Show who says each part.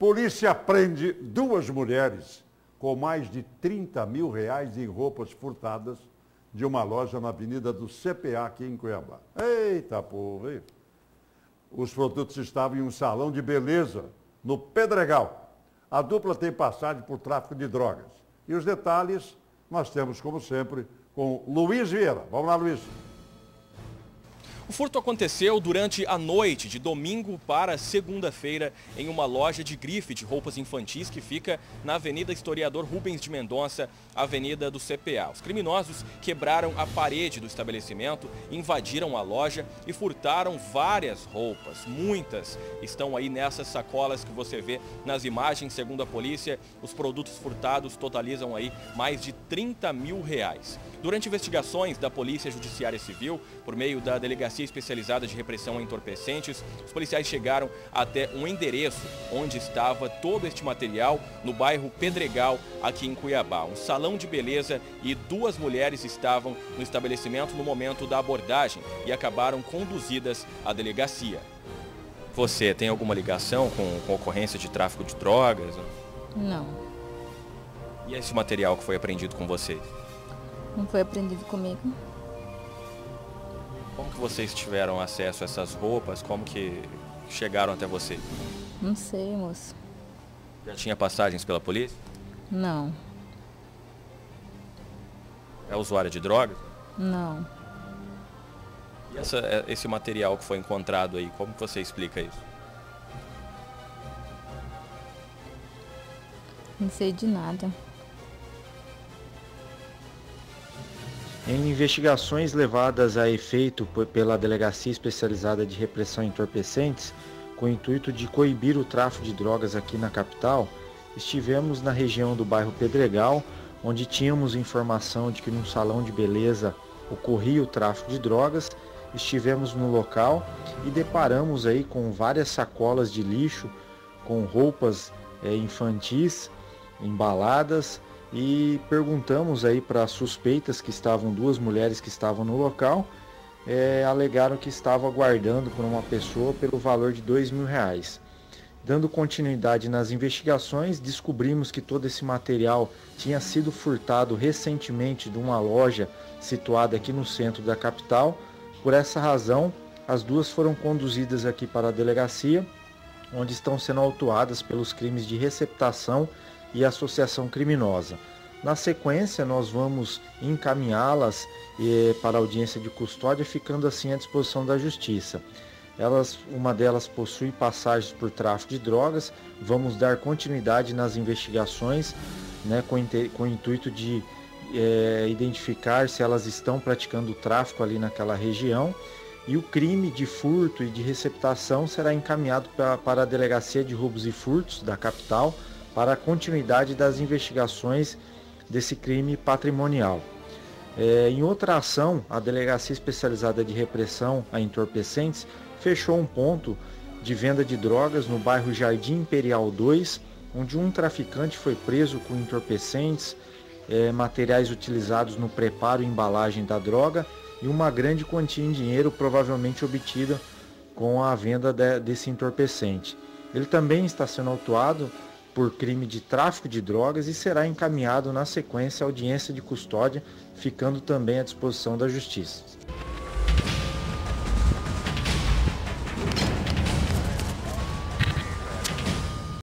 Speaker 1: Polícia prende duas mulheres com mais de 30 mil reais em roupas furtadas de uma loja na Avenida do CPA aqui em Cuiabá. Eita porra! Hein? Os produtos estavam em um salão de beleza no Pedregal. A dupla tem passagem por tráfico de drogas. E os detalhes nós temos, como sempre, com Luiz Vieira. Vamos lá, Luiz.
Speaker 2: O furto aconteceu durante a noite de domingo para segunda-feira em uma loja de grife de roupas infantis que fica na Avenida Historiador Rubens de Mendonça, Avenida do CPA. Os criminosos quebraram a parede do estabelecimento, invadiram a loja e furtaram várias roupas. Muitas estão aí nessas sacolas que você vê nas imagens. Segundo a polícia, os produtos furtados totalizam aí mais de 30 mil reais. Durante investigações da Polícia Judiciária Civil, por meio da Delegacia Especializada de Repressão a Entorpecentes, os policiais chegaram até um endereço onde estava todo este material no bairro Pedregal, aqui em Cuiabá. Um salão de beleza e duas mulheres estavam no estabelecimento no momento da abordagem e acabaram conduzidas à delegacia. Você tem alguma ligação com, com ocorrência de tráfico de drogas?
Speaker 3: Não.
Speaker 2: E esse material que foi apreendido com vocês?
Speaker 3: Não foi aprendido comigo.
Speaker 2: Como que vocês tiveram acesso a essas roupas? Como que chegaram até vocês?
Speaker 3: Não sei, moço.
Speaker 2: Já tinha passagens pela polícia?
Speaker 3: Não.
Speaker 2: É usuária de drogas?
Speaker 3: Não.
Speaker 2: E essa, é, esse material que foi encontrado aí, como que você explica isso?
Speaker 3: Não sei de nada.
Speaker 4: Em investigações levadas a efeito pela Delegacia Especializada de Repressão Entorpecentes, com o intuito de coibir o tráfico de drogas aqui na capital, estivemos na região do bairro Pedregal, onde tínhamos informação de que num salão de beleza ocorria o tráfico de drogas. Estivemos no local e deparamos aí com várias sacolas de lixo com roupas é, infantis embaladas e perguntamos aí para suspeitas que estavam duas mulheres que estavam no local é, alegaram que estavam aguardando por uma pessoa pelo valor de dois mil reais. Dando continuidade nas investigações, descobrimos que todo esse material tinha sido furtado recentemente de uma loja situada aqui no centro da capital. Por essa razão, as duas foram conduzidas aqui para a delegacia, onde estão sendo autuadas pelos crimes de receptação e associação criminosa. Na sequência, nós vamos encaminhá-las eh, para audiência de custódia, ficando assim à disposição da Justiça. Elas, uma delas possui passagens por tráfico de drogas. Vamos dar continuidade nas investigações, né, com, com o intuito de é, identificar se elas estão praticando tráfico ali naquela região. E o crime de furto e de receptação será encaminhado pra, para a Delegacia de Roubos e Furtos da capital para a continuidade das investigações desse crime patrimonial. É, em outra ação, a Delegacia Especializada de Repressão a Entorpecentes fechou um ponto de venda de drogas no bairro Jardim Imperial 2, onde um traficante foi preso com entorpecentes, é, materiais utilizados no preparo e embalagem da droga e uma grande quantia em dinheiro provavelmente obtida com a venda de, desse entorpecente. Ele também está sendo autuado por crime de tráfico de drogas e será encaminhado na sequência à audiência de custódia, ficando também à disposição da Justiça.